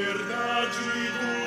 verdade do.